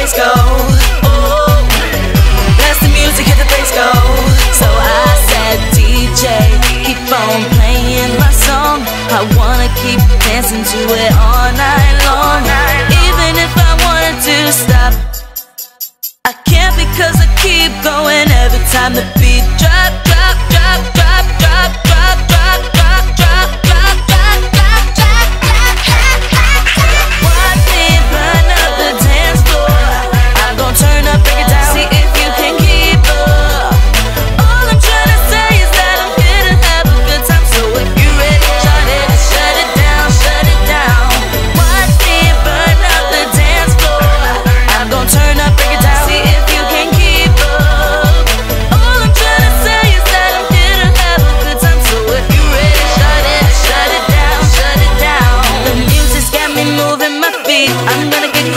bass go. Oh, bless the music, hit the bass go. So I said, DJ, keep on playing my song. I wanna keep dancing to it all night long, even if I wanted to stop.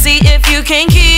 see if you can keep